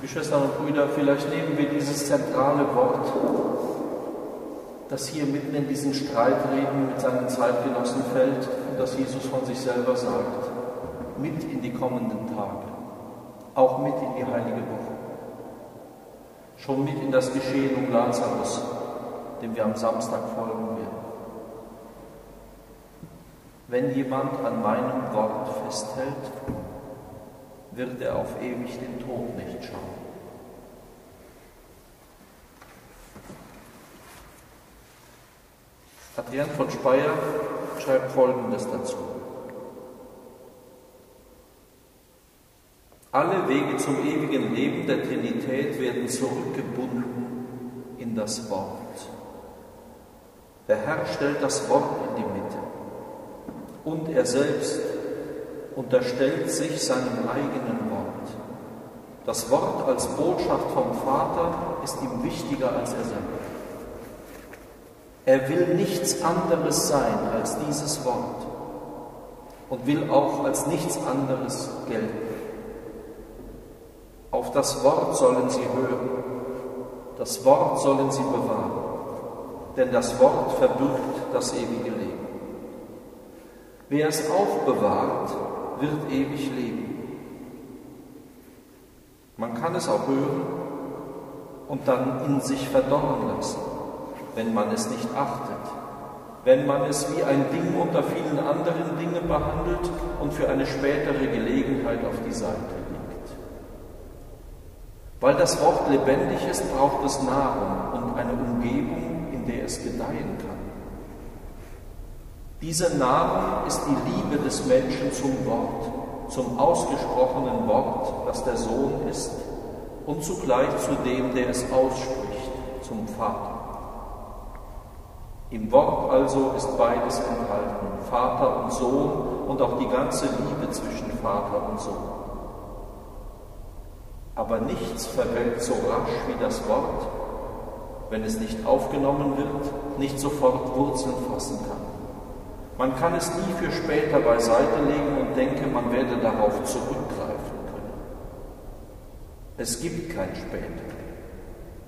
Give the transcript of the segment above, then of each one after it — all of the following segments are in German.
Liebe Schwestern und Brüder, vielleicht nehmen wir dieses zentrale Wort, das hier mitten in diesen Streitreden mit seinen Zeitgenossen fällt und das Jesus von sich selber sagt, mit in die kommenden Tage, auch mit in die heilige Woche, schon mit in das Geschehen um Lazarus, dem wir am Samstag folgen werden. Wenn jemand an meinem Wort festhält, wird er auf ewig den Tod nicht schauen. Adrian von Speyer schreibt Folgendes dazu. Alle Wege zum ewigen Leben der Trinität werden zurückgebunden in das Wort. Der Herr stellt das Wort in die Mitte und er selbst unterstellt sich seinem eigenen Wort. Das Wort als Botschaft vom Vater ist ihm wichtiger als er selber. Er will nichts anderes sein als dieses Wort und will auch als nichts anderes gelten. Auf das Wort sollen sie hören, das Wort sollen sie bewahren, denn das Wort verbirgt das ewige Leben. Wer es aufbewahrt, wird ewig leben. Man kann es auch hören und dann in sich verdorren lassen wenn man es nicht achtet, wenn man es wie ein Ding unter vielen anderen Dingen behandelt und für eine spätere Gelegenheit auf die Seite legt. Weil das Wort lebendig ist, braucht es Nahrung und eine Umgebung, in der es gedeihen kann. Diese Nahrung ist die Liebe des Menschen zum Wort, zum ausgesprochenen Wort, das der Sohn ist, und zugleich zu dem, der es ausspricht, zum Vater. Im Wort also ist beides enthalten, Vater und Sohn und auch die ganze Liebe zwischen Vater und Sohn. Aber nichts verwelkt so rasch wie das Wort, wenn es nicht aufgenommen wird, nicht sofort Wurzeln fassen kann. Man kann es nie für später beiseite legen und denke, man werde darauf zurückgreifen können. Es gibt kein später,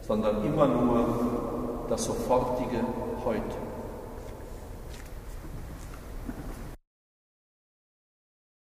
sondern immer nur das sofortige heute.